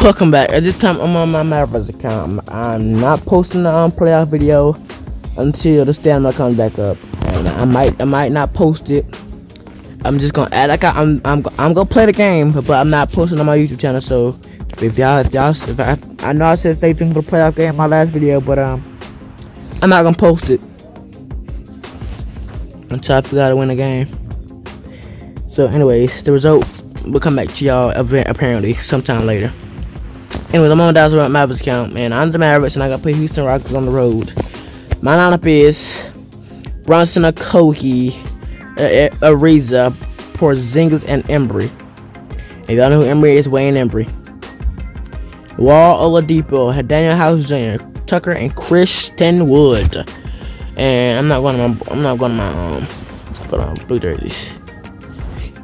Welcome back. At this time, I'm on my Mavericks account. I'm, not posting the um, playoff video until the stamina comes back up, and I might I might not post it. I'm just gonna add like I, I'm I'm I'm gonna play the game, but I'm not posting on my YouTube channel. So if y'all if y'all if I I know I said stay tuned for the playoff game my last video, but um I'm not gonna post it until I figure out to win the game. So anyways, the result will come back to y'all event apparently sometime later. Anyways, I'm on Dallas Mavericks account, man. I'm the Mavericks, and I got to play Houston Rockets on the road. My lineup is Brunson, Okogie, Ariza, Porzingis, and Embry. If y'all know who Embry is, Wayne Embry. Wall Oladipo, had Danuel House Jr., Tucker, and Christian Wood. And I'm not going to my I'm not going to my um put on blue jerseys.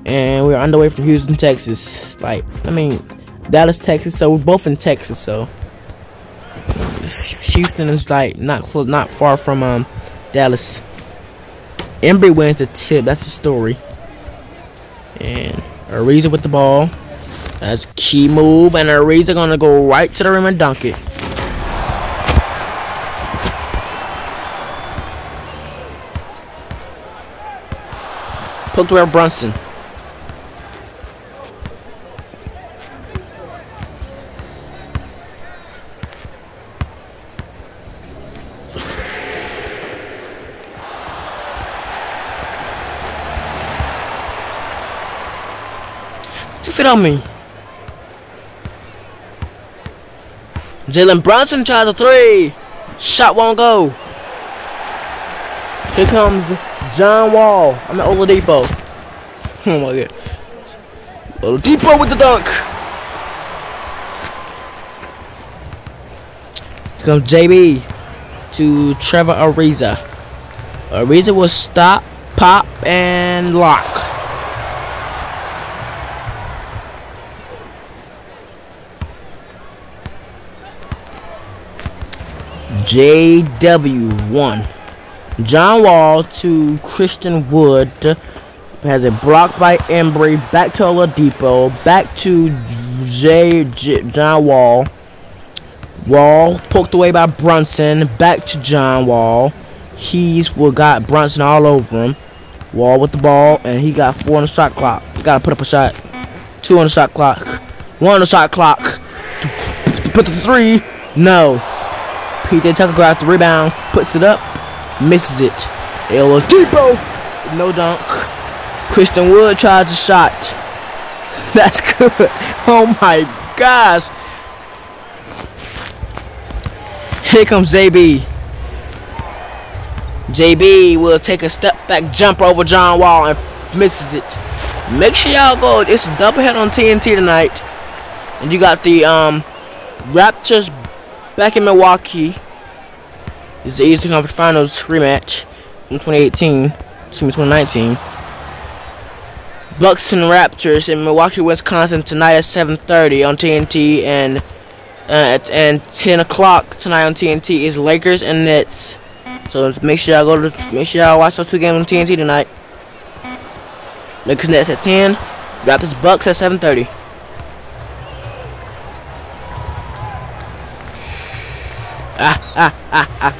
And we're underway from Houston, Texas. Like, I mean, Dallas, Texas. So we're both in Texas. So Houston is like not not far from um Dallas. Embry went to tip. That's the story. And Ariza with the ball. That's key move. And Ariza gonna go right to the rim and dunk it. Poked where Brunson. Fit on me. Jalen Brunson tries a three. Shot won't go. Here comes John Wall. I'm at Oladipo. Oh my god. Oladipo with the dunk. Here comes JB to Trevor Ariza. Ariza will stop, pop, and lock. JW1. John Wall to Christian Wood. Has a block by Embry. Back to Oladipo. Back to J, J John Wall. Wall poked away by Brunson. Back to John Wall. He's got Brunson all over him. Wall with the ball, and he got four on the shot clock. Gotta put up a shot. Two on the shot clock. One on the shot clock. Put the three. No. PJ Tucker grabs the rebound, puts it up, misses it. El Depot, no dunk. Christian Wood tries a shot. That's good. Oh my gosh. Here comes JB. JB will take a step back jumper over John Wall and misses it. Make sure y'all go. It's a doublehead on TNT tonight. And you got the um, Raptors back in Milwaukee. It's the Eastern Conference Finals rematch from 2018, excuse me, 2019. Bucks and Raptors in Milwaukee, Wisconsin tonight at 7:30 on TNT, and uh, at and 10 o'clock tonight on TNT is Lakers and Nets. So make sure y'all go to make sure y'all watch those two games on TNT tonight. Lakers Nets at 10, Raptors Bucks at 7:30. Ah, ah, ah, ah,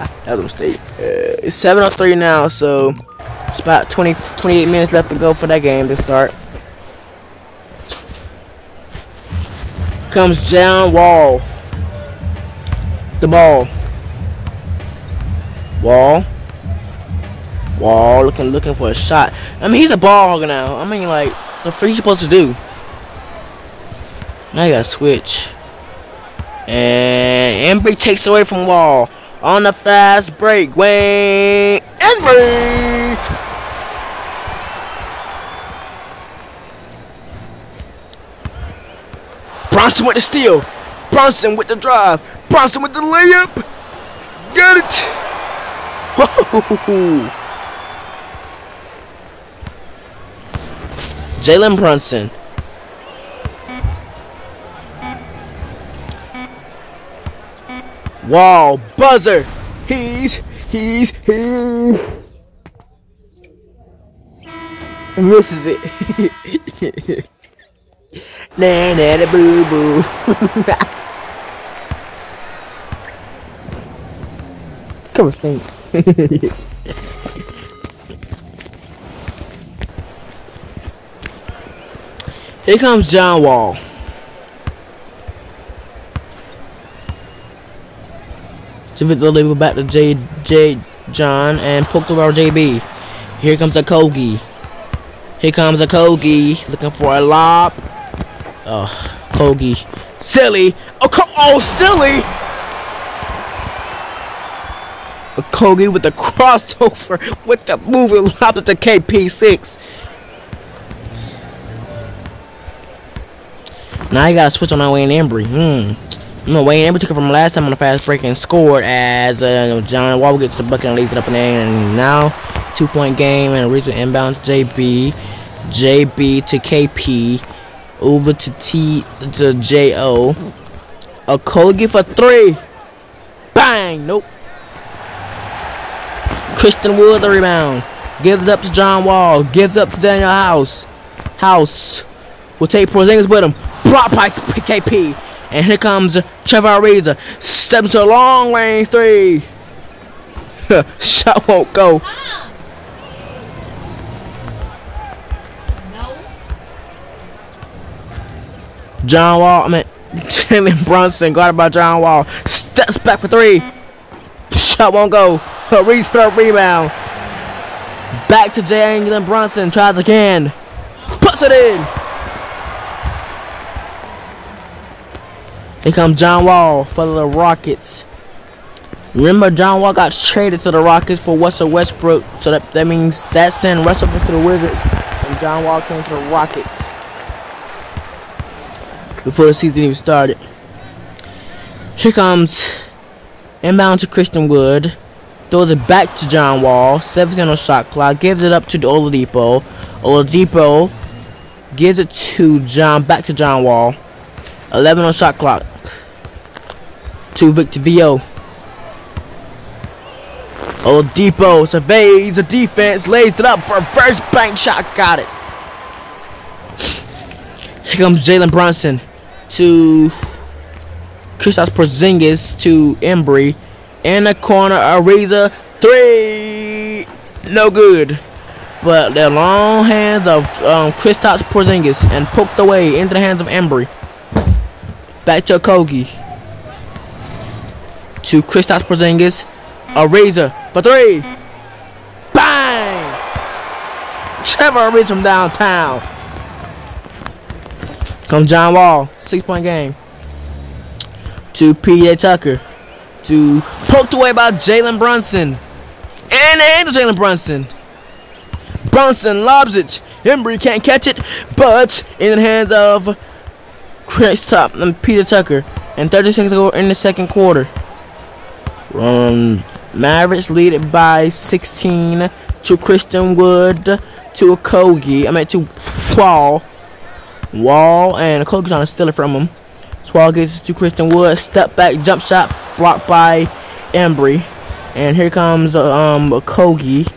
ah, That was a mistake. Uh, it's 7.03 now, so it's about 20, 28 minutes left to go for that game to start. Comes John Wall. The ball. Wall. Wall looking looking for a shot. I mean he's a ball hogger now. I mean like the freak you supposed to do? Now you gotta switch. And Embry takes away from Wall. On the fast break. Wayne Embry! Brunson with the steal. Brunson with the drive. Brunson with the layup. Got it. Jalen Brunson. Wall buzzer. He's he's he is it. Nah, nah, boo boo. Come on, stink. Here comes John Wall. So we deliver back to J J John and poke the JB. Here comes the Kogi. Here comes the Kogi looking for a lob. Oh, Kogi. Silly. Oh, oh, silly. A Kogi with the crossover with the moving lob at the KP6. Now I gotta switch on my Wayne Embry. Hmm. No, Wayne Embry took it from last time on the fast break and scored as uh, John Wall gets the bucket and leads it up and in. And now, two point game and a recent inbound to JB. JB to KP. Over to T to JO. Okogie for three. Bang! Nope. Christian Wood the rebound. Gives up to John Wall. Gives up to Danuel House. House will take Porzingis with him block by KP. And here comes Trevor Ariza. Steps to a long range three. Shot won't go. John Wall, I mean, Jalen Brunson got about John Wall. Steps back for three. Shot won't go. Reach for the rebound. Back to Jalen Brunson. Tries again. Puts it in. Here comes John Wall for the Rockets. Remember, John Wall got traded to the Rockets for Russell Westbrook, so that, that means that sent Russell to the Wizards, and John Wall came to the Rockets before the season even started. Here comes inbound to Christian Wood, throws it back to John Wall, 17 on shot clock, gives it up to the Oladipo. Oladipo gives it to John, back to John Wall. 11 on shot clock to Victor Vio. Oladipo surveys the defense, lays it up for a first bank shot, got it. Here comes Jalen Brunson to Kristaps Porzingis to Embry. In the corner, Ariza, three, no good. But the long hands of um, Kristaps Porzingis and poked away into the hands of Embry. Back to Kogi to Kristaps Porzingis. Ariza for three. Bang! Trevor Ariza from downtown. Come John Wall. Six point game. To P.J. Tucker. To poked away by Jalen Brunson. And and Jalen Brunson. Brunson lobs it. Embry can't catch it, but in the hands of Chris Top and Peter Tucker. And 30 seconds ago in the second quarter. Um, Mavericks lead it by 16 to Christian Wood to Okogie. I mean to Wall. Wall and Kogi trying to steal it from him. Swall gets to Christian Wood. Step back jump shot blocked by Embry. And here comes um Okogie.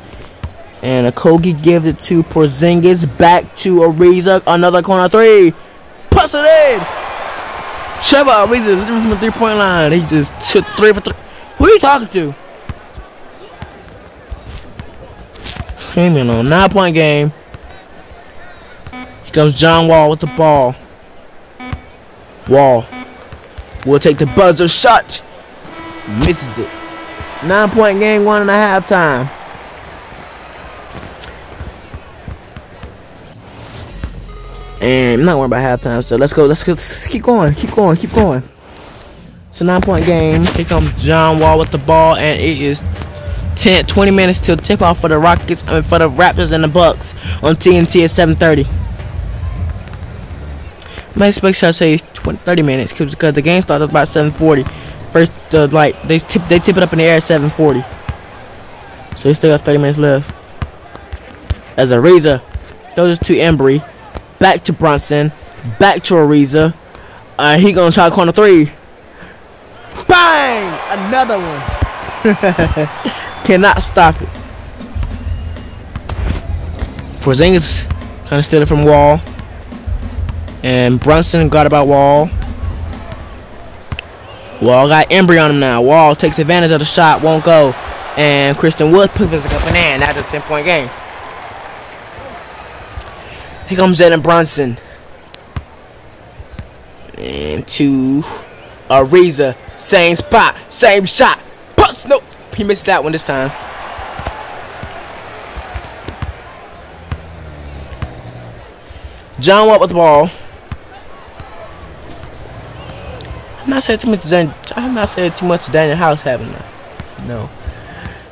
And Okogie gives it to Porzingis. Back to Ariza. Another corner three. Puts it in. Trevor Ariza from the three point line. He just took three for three. Who are you talking to? Hey man, on nine point game. Here comes John Wall with the ball. Wall will take the buzzer shot. Misses it. Nine point game, one and a half time. And I'm not worried about halftime, so let's go. Let's, go, let's keep going. Keep going. Keep going. It's a nine point game. Here comes John Wall with the ball, and it is 10, 20 minutes till tip off for the Rockets, I mean, for the Raptors and the Bucks on TNT at 7:30. My expect I say 20, 30 minutes because the game starts at about 7:40. First, the like they tip they tip it up in the air at 7:40, so they still got 30 minutes left. As Ariza throws it to Embry, back to Brunson, back to Ariza. Uh, he gonna try corner three. Bang! Another one. Cannot stop it. Porzingis trying to steal it from Wall. And Brunson got about Wall. Wall got Embry on him now. Wall takes advantage of the shot, won't go. And Christian Wood puts it up and in. That's a 10 point game. Here comes Jalen Brunson. And to Ariza. Same spot, same shot. Bust, nope. He missed that one this time. John Wall with the ball. I'm not saying too much. I'm not saying too much. Danuel House having that. No.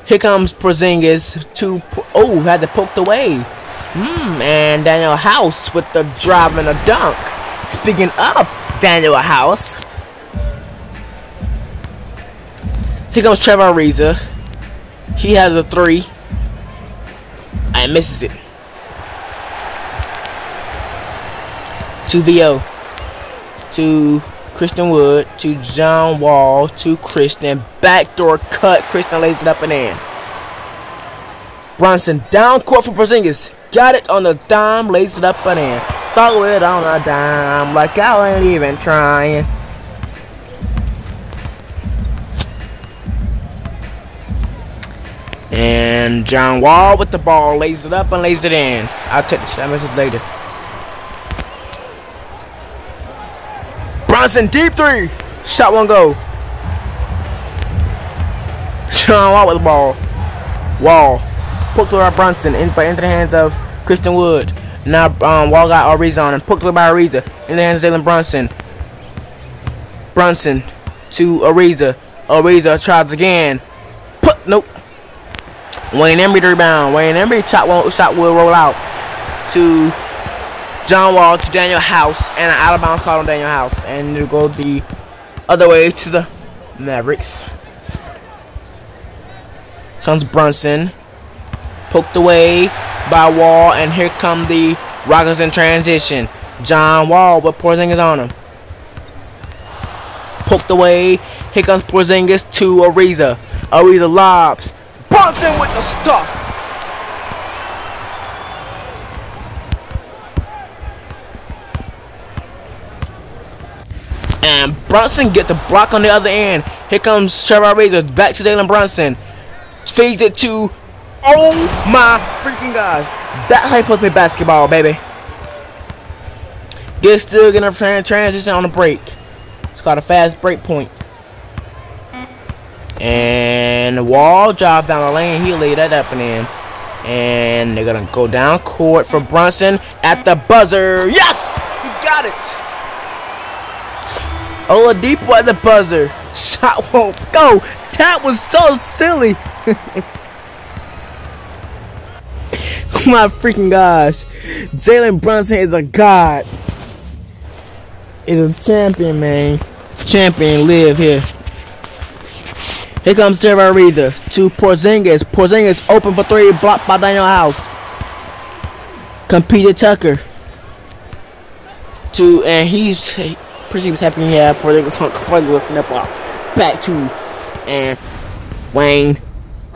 Here comes Porzingis to oh had to poke away. Hmm, and Danuel House with the drive and a dunk. Speaking of Danuel House, here comes Trevor Ariza. He has a three and misses it. To VO. To Christian Wood to John Wall to Christian. Backdoor cut. Christian lays it up and in. Brunson down court for Porzingis. Got it on the dime. Lays it up and in. Throw it on a dime like I ain't even trying. And John Wall with the ball lays it up and lays it in. I'll take the shot message later. Brunson, deep three. Shot one go. John Wall with the ball. Wall. Poked by Brunson in, into the hands of Christian Wood. Now um, Wall got Ariza on him. Poked by Ariza in the hands of Jalen Brunson. Brunson to Ariza. Ariza tries again. Put nope. Wayne Embry the rebound. Wayne Embry shot one shot will roll out to John Wall to Danuel House, and an out of bounds call on Danuel House, and it'll go the other way to the Mavericks. Comes Brunson, poked away by Wall, and here come the Rockets in transition. John Wall with Porzingis on him. Poked away. Here comes Porzingis to Ariza. Ariza lobs. Brunson with the stuff. And Brunson get the block on the other end. Here comes Trevor Razors back to Jalen Brunson. Feeds it to Oh my freaking gosh. That's how you play basketball, baby. Get still getting a transition on the break. It's called a fast break point. And Wall drive down the lane. He laid that up and in. And they're gonna go down court for Brunson at the buzzer. Yes! He got it! Oladipo at the buzzer. Shot won't go. That was so silly. My freaking gosh. Jalen Brunson is a god. Is a champion, man. Champion live here. Here comes Trevor Ariza to Porzingis. Porzingis open for three, blocked by Danuel House. Competed Tucker. To and he's Pretty was happy here for the song finally looking up back to and Wayne.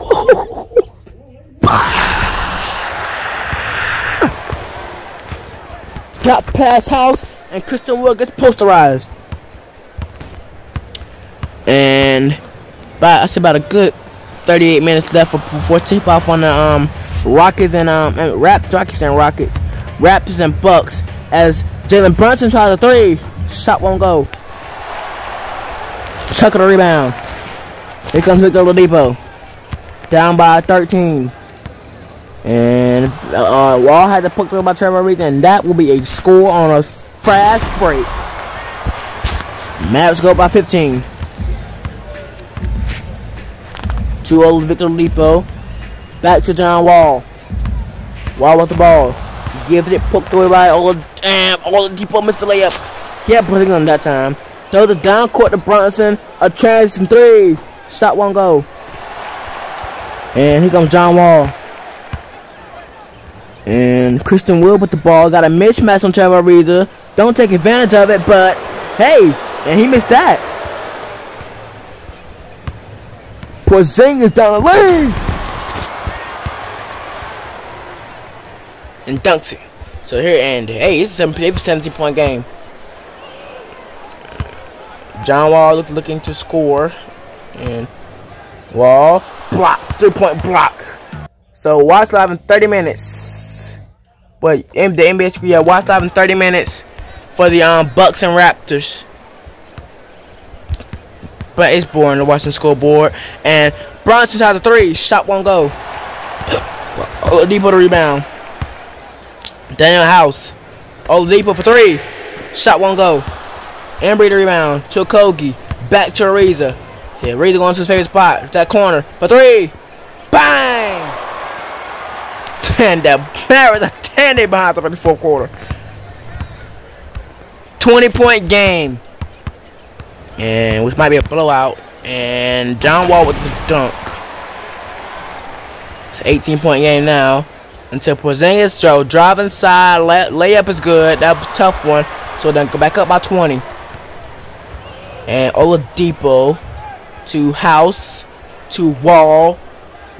Got past house and Christian Wood gets posterized. And about that's about a good 38 minutes left before tip off on the um Rockets and um and Raps Rockets and Rockets Raptors and Bucks as Jalen Brunson tries a three. Shot won't go. Chuck the rebound. Here comes Victor Oladipo. Down by 13. And uh, Wall had to put by Trevor Reed, and that will be a score on a fast break. Mavs go by 15. To old Victor Oladipo. Back to John Wall. Wall with the ball. Gives it poked away by Old Damn, Oladipo missed the layup. Yeah, putting on that time. Throw the down court to Brunson. A transition three. Shot one go. And here comes John Wall. And Christian Will with the ball. Got a mismatch on Trevor Ariza. Don't take advantage of it, but hey, and he missed that. Porzingis down the lane. And dunks it. So here and hey, it's a 17 point game. John Wall look, looking to score, and Wall block three point block. So watch live in 30 minutes. But the NBA screen, yeah, watch live in 30 minutes for the um Bucks and Raptors. But it's boring to watch the scoreboard. And Brunson has a three, shot one go. Oladipo the rebound. Danuel House. Oladipo for three, shot one go. Embry the rebound to Kogi. Back to Ariza. Yeah, Ariza going to his favorite spot. That corner for three. Bang! And the Mavericks are 10 they behind the fourth quarter. 20 point game. And which might be a blowout. And John Wall with the dunk. It's an 18 point game now. Until Porzingis Joe drive inside, lay layup is good. That was a tough one. So then go back up by 20. And Oladipo to House to Wall.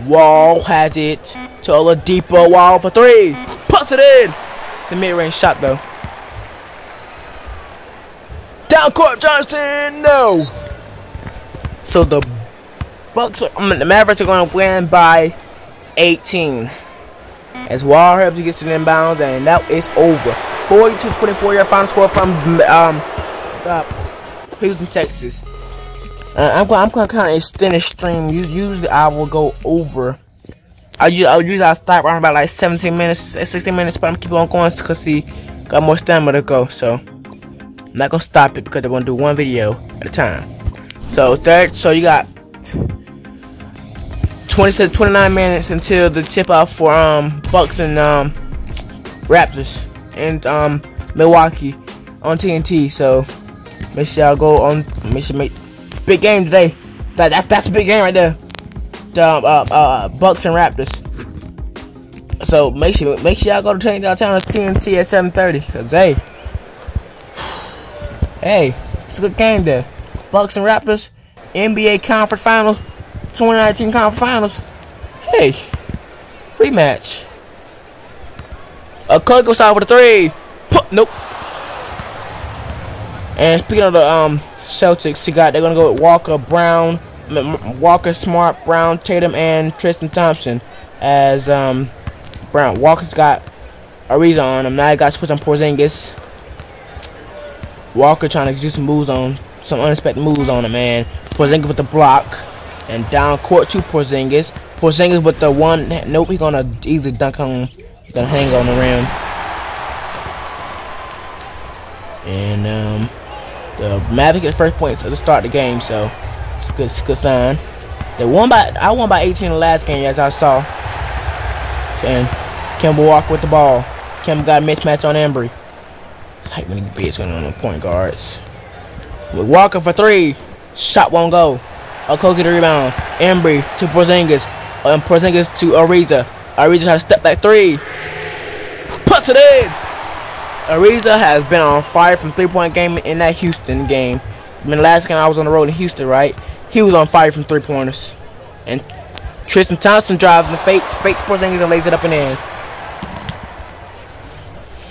Wall has it to Oladipo. Wall for three. Puts it in. The mid-range shot though. Court Johnson. No. So the Bucks, I mean, the Mavericks are going to win by 18. As Wall get to the inbound, and now it's over. 42-24 your final score from um, uh, Houston, Texas. Uh, I'm going. I'm going to kind of extend the stream. Usually, I will go over. I usually, I usually stop around about like 17 minutes, 16 minutes, but I'm keep on going because see, got more stamina to go. So I'm not gonna stop it because I'm gonna do one video at a time. So third, so you got 20 29 minutes until the tip off for um Bucks and um Raptors and um Milwaukee on TNT. So make sure y'all go on. Make sure make big game today. That, that that's a big game right there. The um, uh, uh, Bucks and Raptors. So make sure make sure y'all go to change y'all channel TNT at 7:30. Cause hey, hey, it's a good game there. Bucks and Raptors, NBA Conference Finals, 2019 Conference Finals. Hey, free match. A uh, goes out with a three. Put, nope. And speaking of the um Celtics, you got they're gonna go with Walker, Brown, Walker, Smart, Brown, Tatum, and Tristan Thompson as um Brown. Walker's got Ariza on him. Now I got to put on Porzingis. Walker trying to do some moves on some unexpected moves on him, man. Porzingis with the block and down court to Porzingis. Porzingis with the one. Nope, he's gonna easily dunk on. He's gonna hang on the rim. And um. The Mavericks get first points the start the game, so it's a good, it's good sign. They won by I won by 18 in the last game, as I saw. And Kemba Walker with the ball. Kemba got a mismatch on Embry. Like many bigs going on the point guards. With Walker for three. Shot won't go. Okogie the rebound. Embry to Porzingis. And Porzingis to Ariza. Ariza trying to step back three. Puts it in. Ariza has been on fire from three-point game in that Houston game. I mean, last game I was on the road in Houston, right? He was on fire from three-pointers. And Tristan Thompson drives the fakes, fakes Porzingis and lays it up and in.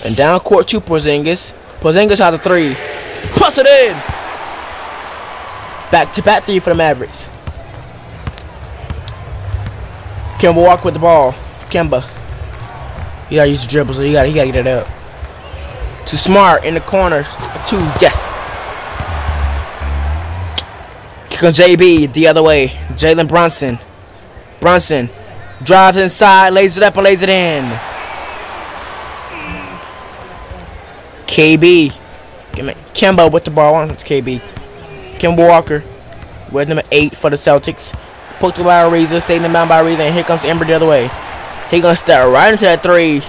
And down court to Porzingis. Porzingis out of three. Puts it in. Back to back three for the Mavericks. Kemba walk with the ball. Kemba. You gotta use the dribble, so you gotta, you gotta get it up to Smart in the corner. Two, yes. Kick on JB the other way. Jalen Brunson. Brunson drives inside, lays it up and lays it in. KB. Kemba with the ball. on KB. Kemba Walker with number eight for the Celtics. Poked by Ariza, staying in bound by Ariza, and here comes Embry the other way. He gonna step right into that three.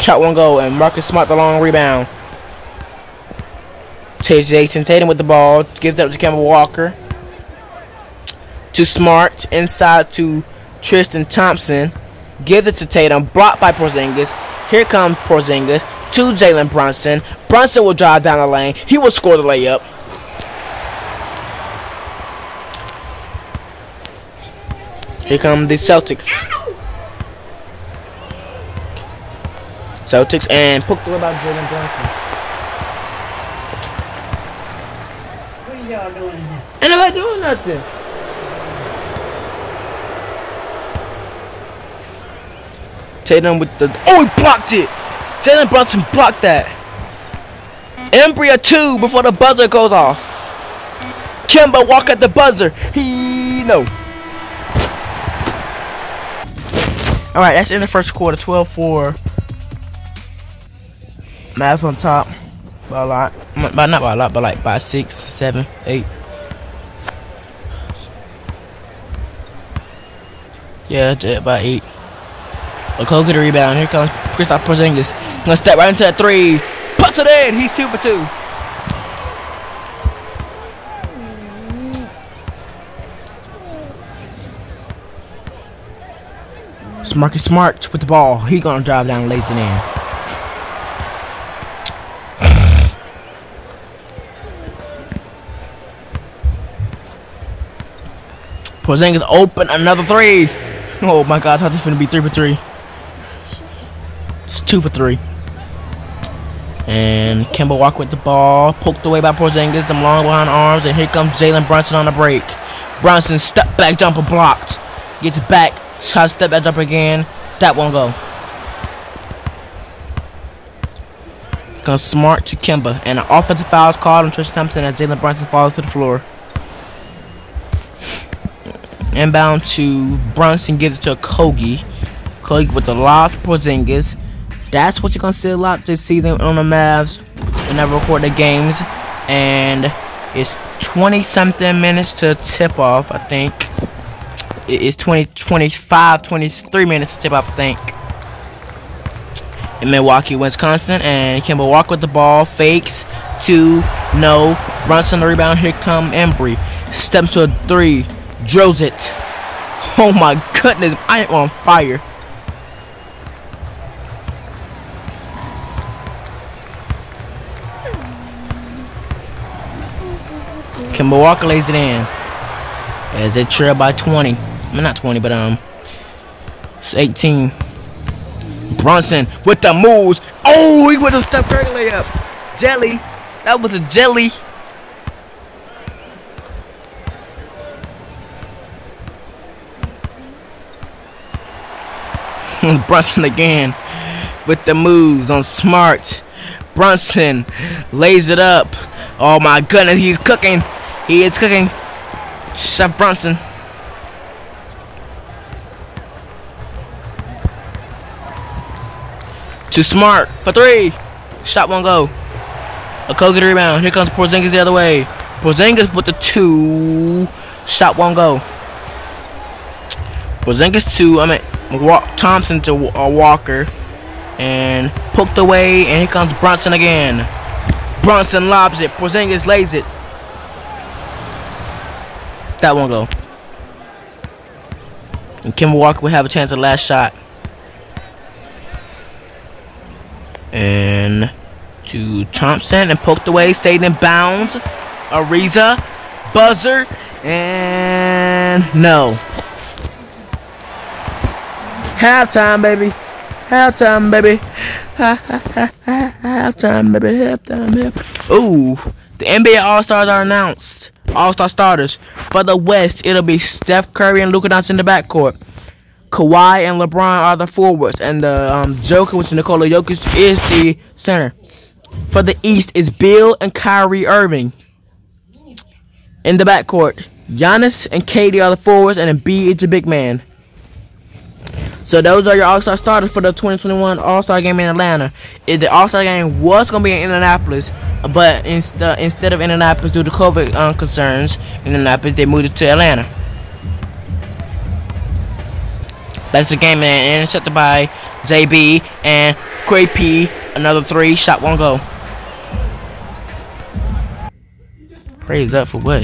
Shot one goal, and Marcus Smart the long rebound. Chase Jayson Tatum with the ball. Gives up to Kemba Walker. To Smart. Inside to Tristan Thompson. Gives it to Tatum. Blocked by Porzingis. Here comes Porzingis to Jalen Brunson. Brunson will drive down the lane. He will score the layup. Here come the Celtics. Celtics and poked away by Jalen Brunson. What are y'all doing here? Ain't nobody doing nothing. Tatum with the oh he blocked it. Jalen Brunson blocked that. Embry a two before the buzzer goes off. Kemba walk at the buzzer. He no. All right, that's in the first quarter. 12-4. Mavs on top by a lot, mm, but not by a lot, but like by six, seven, eight. Yeah, by eight. Okoko get a rebound. Here comes Kristaps Porzingis. Gonna step right into that three. Puts it in. He's two for two. Marcus Smart with the ball. He gonna drive down, lays it in. Porzingis open another three. Oh my god, I thought this was gonna be three for three. It's two for three. And Kemba walk with the ball, poked away by Porzingis, them long behind arms, and here comes Jalen Brunson on the break. Brunson step back jumper blocked. Gets back, shot step back jumper again. That won't go. Goes smart to Kemba, and an offensive foul is called on Tristan Thompson as Jalen Brunson falls to the floor. Inbound to Brunson gives it to Kogi. Kogi with the lob Porzingis. That's what you're gonna see a lot to see them on the Mavs when I record the games. And it's 20 something minutes to tip off, I think. It is 20, 25, 23 minutes to tip off, I think. In Milwaukee, Wisconsin. And Kemba walk with the ball, fakes, two, no. Brunson the rebound, here come Embry. Steps to a three, drills it. Oh my goodness, I am on fire. Kemba Walker lays it in. As they trail by 20. I mean, not 20, but um, it's 18. Brunson with the moves. Oh, he with a Steph Curry layup. Jelly. That was a jelly. Brunson again with the moves on Smart. Brunson lays it up. Oh my goodness, he's cooking. He is cooking. Chef Brunson. Too smart for three. Shot won't go. A a rebound. Here comes Porzingis the other way. Porzingis with the two. Shot won't go. Porzingis two. I mean, Thompson to uh, Walker. And poked away. And here comes Brunson again. Brunson lobs it. Porzingis lays it. That won't go. And Kemba Walker will have a chance at last shot. And to Thompson and poked away. Stayed in bounds. Ariza. Buzzer. And no. Halftime, baby. Halftime, baby. Ha, ha, ha, ha, halftime, baby. Halftime, baby. Ooh. The NBA All-Stars are announced. All-Star starters. For the West, it'll be Steph Curry and Luka Doncic in the backcourt. Kawhi and LeBron are the forwards, and the um, Joker, which is Nikola Jokic, is the center. For the East, is Beal and Kyrie Irving. In the backcourt, Giannis and KD are the forwards, and B is the big man. So those are your All-Star starters for the 2021 All-Star Game in Atlanta. The All-Star Game was going to be in Indianapolis, but inst instead of Indianapolis due to COVID um, concerns, Indianapolis they moved it to Atlanta. To the game and intercepted by JB and KP. Another three shot, one go. Praise up for what?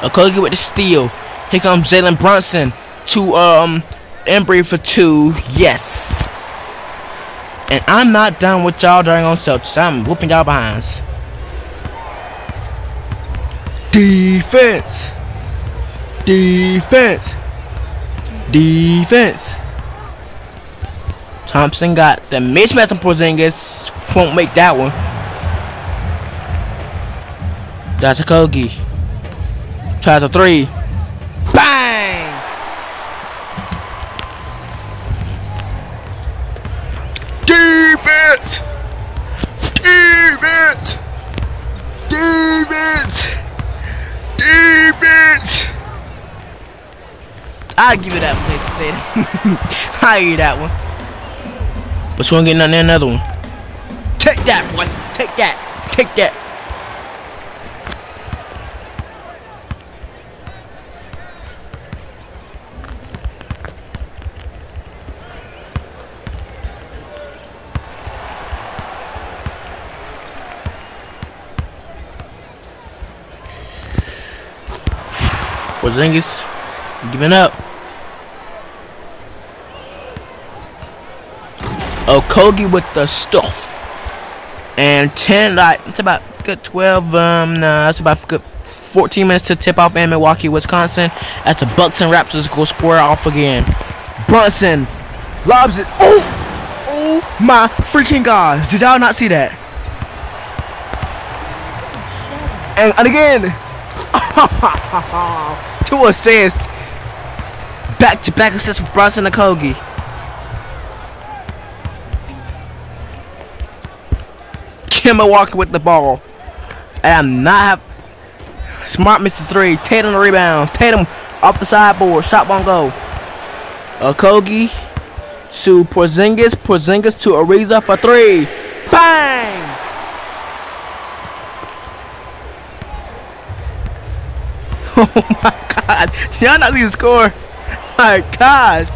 Okogie with the steal. Here comes Jalen Brunson to um Embry for two. Yes. And I'm not done with y'all during on Celtics. I'm whooping y'all behinds. Defense. Defense. Defense. Thompson got the mismatch on Porzingis. Won't make that one. That's a Kogi. Tries a three. I'll give you that one, Tatum. I'll give you that one. But you won't get nothing another one. Take that, boy. Take that. Take that. Porzingis giving up. Okogie with the stuff. And 10, like, it's about good 12, um, nah, it's about good 14 minutes to tip off in Milwaukee, Wisconsin. As the Bucks and Raptors go square off again. Brunson lobs it. Oh! Oh my freaking god. Did y'all not see that? And, and again. Two assists. Back to back assists from Brunson and Kogi. Kemba Walker with the ball. And I'm not smart Mr. Three. Tatum the rebound. Tatum off the sideboard. Shot won't go. Okogie to Porzingis. Porzingis to Ariza for three. Bang! Oh my god. Y'all not the score. My gosh.